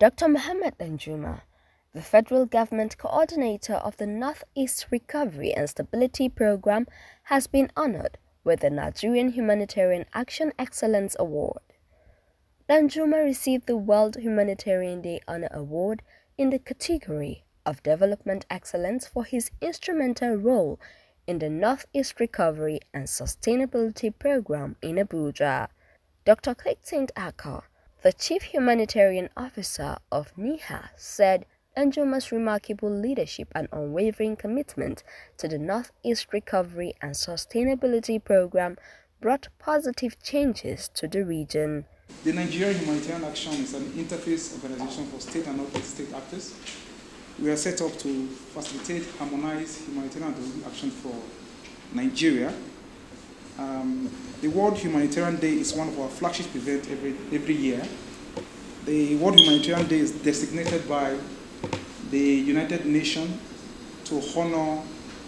Dr. Mohammed Danjuma, the federal government coordinator of the Northeast Recovery and Stability Program, has been honored with the Nigerian Humanitarian Action Excellence Award. Danjuma received the World Humanitarian Day Honor Award in the category of Development Excellence for his instrumental role in the Northeast Recovery and Sustainability Program in Abuja. Dr. Kletsaint Akor, the Chief Humanitarian Officer of NIHA, said Danjuma's remarkable leadership and unwavering commitment to the Northeast Recovery and Sustainability Program brought positive changes to the region. The Nigerian Humanitarian Action is an interface organization for state and Northeast state actors. We are set up to facilitate, harmonize humanitarian action for Nigeria um, the World Humanitarian Day is one of our flagship events every, every year. The World Humanitarian Day is designated by the United Nations to honor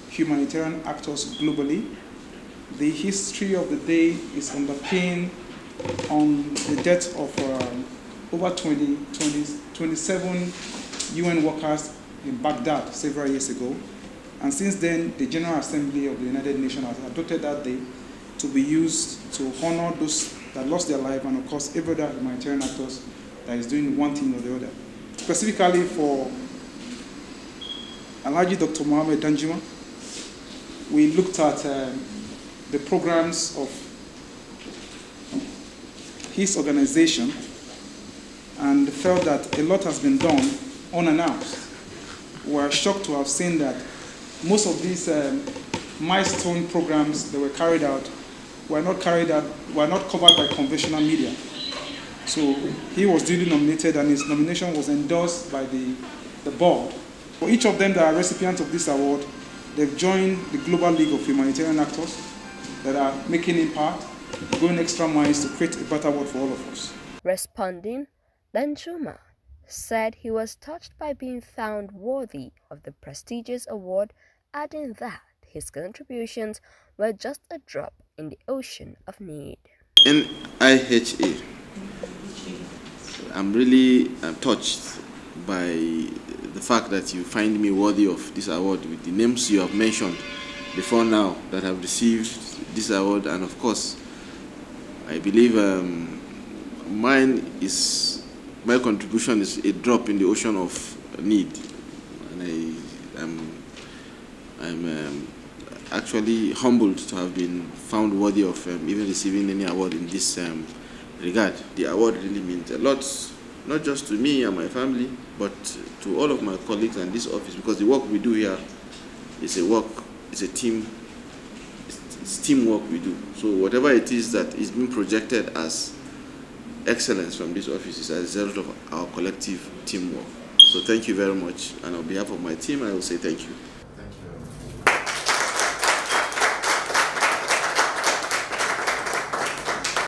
humanitarian actors globally. The history of the day is underpinned on the death of uh, over 20, 20, 27 UN workers in Baghdad several years ago. And since then, the General Assembly of the United Nations has adopted that day to be used to honor those that lost their life and of course every other humanitarian actors that is doing one thing or the other. Specifically for Alhaji Dr. Mohammed Danjuma, we looked at uh, the programs of his organization and felt that a lot has been done unannounced. We are shocked to have seen that most of these um, milestone programs that were carried out were not carried out, were not covered by conventional media. So he was duly nominated and his nomination was endorsed by the, the board. For each of them that are recipients of this award, they've joined the Global League of Humanitarian Actors that are making impact, going extra miles to create a better world for all of us. Responding, Danjuma said he was touched by being found worthy of the prestigious award, adding that his contributions were just a drop in the ocean of need. In IHA, I'm really I'm touched by the fact that you find me worthy of this award with the names you have mentioned before now that have received this award. And of course I believe um, mine is my contribution is a drop in the ocean of need. And I am I'm, I'm um, actually humbled to have been found worthy of um, even receiving any award in this um, regard. The award really means a lot, not just to me and my family, but to all of my colleagues and this office, because the work we do here is a work, it's a team, it's teamwork we do. So whatever it is that is being projected as excellence from this office is a result of our collective teamwork. So thank you very much, and on behalf of my team, I will say thank you.